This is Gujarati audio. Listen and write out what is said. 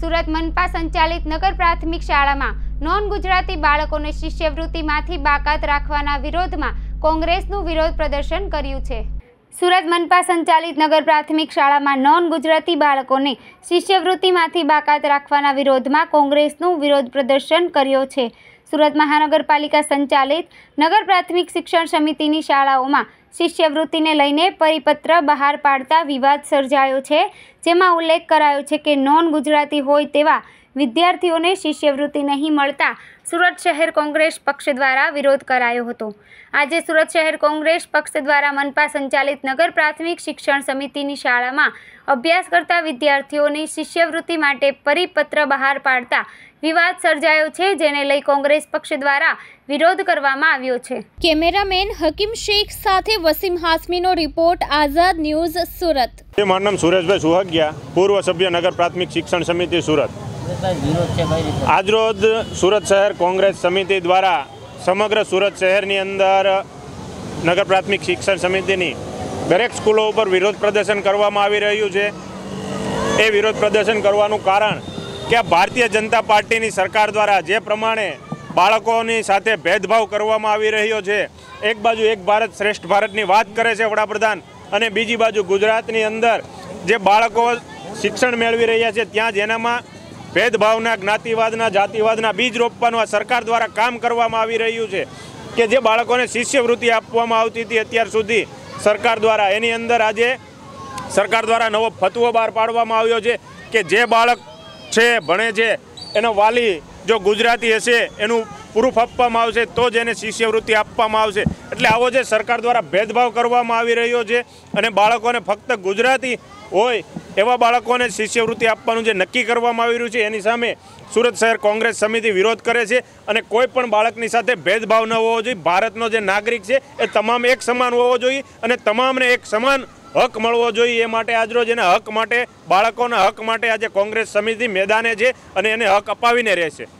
સુરત મનપા સંચાલિત નગર પ્રાથમિક શાળામાં નોન ગુજરાતી બાળકોને શિષ્યવૃત્તિમાંથી બાકાત રાખવાના વિરોધમાં કોંગ્રેસનું વિરોધ પ્રદર્શન કર્યું છે. સુરત મનપા સંચાલિત નગર પ્રાથમિક શાળામાં નોન ગુજરાતી બાળકોને શિષ્યવૃત્તિમાંથી બાકાત રાખવાના વિરોધમાં કોંગ્રેસનું વિરોધ પ્રદર્શન કર્યો છે. સુરત મહાનગરપાલિકા સંચાલિત નગર પ્રાથમિક શિક્ષણ સમિતિની શાળાઓમાં શિષ્યવૃત્તિને લઈને પરિપત્ર બહાર પાડતા વિવાદ સર્જાયો છે, જેમાં ઉલ્લેખ કરાયો છે કે નોન ગુજરાતી હોય તેવા વિદ્યાર્થીઓને શિષ્યવૃત્તિ નહીં મળતા સુરત શહેર કોંગ્રેસ પક્ષ દ્વારા વિરોધ કરાયો હતો. આજે સુરત શહેર કોંગ્રેસ પક્ષ દ્વારા મનપા સંચાલિત નગર પ્રાથમિક શિક્ષણ સમિતિની શાળામાં અભ્યાસ કરતા વિદ્યાર્થીઓની શિષ્યવૃત્તિ માટે પરિપત્ર બહાર પાડતા વિવાદ સર્જાયો છે જેને લઈ કોંગ્રેસ પક્ષ દ્વારા વિરોધ કરવામાં આવ્યો છે. કેમેરામેન હકીમ શેખ સાથે વસીમ હાસમીનો રિપોર્ટ આઝાદ ન્યૂઝ સુરત. મારું નામ સુરેશભાઈ સુહાગિયા પૂર્વ સભ્ય નગર પ્રાથમિક શિક્ષણ સમિતિ સુરત. આજરોજ સુરત શહેર કોંગ્રેસ સમિતિ દ્વારા સમગ્ર સુરત શહેરની અંદર નગર પ્રાથમિક શિક્ષણ સમિતિની દરેક સ્કૂલો ઉપર વિરોધ પ્રદર્શન કરવામાં આવી રહ્યું છે. એ વિરોધ પ્રદર્શન કરવાનું કારણ કે ભારતીય જનતા પાર્ટીની સરકાર દ્વારા જે પ્રમાણે બાળકોની સાથે ભેદભાવ કરવામાં આવી રહ્યો છે, એક બાજુ એક ભારત શ્રેષ્ઠ ભારતની વાત કરે છે વડાપ્રધાન અને બીજી બાજુ ગુજરાતની અંદર જે બાળકો શિક્ષણ મેળવી રહ્યા છે, ત્યાં જ એનામાં ભેદભાવના, જ્ઞાતિવાદના, જાતિવાદના બીજ રોપવાનું આ સરકાર દ્વારા કામ કરવામાં આવી રહ્યું છે કે જે બાળકોને શિષ્યવૃત્તિ આપવામાં આવતી હતી અત્યાર સુધી સરકાર દ્વારા. એની અંદર આજે સરકાર દ્વારા નવો ફતવો બહાર પાડવામાં આવ્યો છે કે જે બાળક છે, ભણે છે, એનો વાલી જો ગુજરાતી હશે, એનું પ્રૂફ આપવામાં આવશે, તો જ એને શિષ્યવૃત્તિ આપવામાં આવશે. એટલે આવો જે સરકાર દ્વારા ભેદભાવ કરવામાં આવી રહ્યો છે અને બાળકોને ફક્ત ગુજરાતી હોય, એવા બાળકોને શિષ્યવૃત્તિ આપવાનું જે નક્કી કરવામાં આવી રહ્યું છે, એની સામે સુરત શહેર કોંગ્રેસ સમિતિ વિરોધ કરે છે અને કોઈ પણ બાળકની સાથે ભેદભાવ ન હોવો જોઈએ. ભારતનો જે નાગરિક છે, એ તમામ એક સમાન હોવો જોઈએ અને તમામને એક સમાન હક મળવો જોઈએ. એ માટે આજરોજ એના હક માટે, બાળકોના હક માટે આજે કોંગ્રેસ સમિતિ મેદાને છે અને એને હક અપાવીને રહેશે.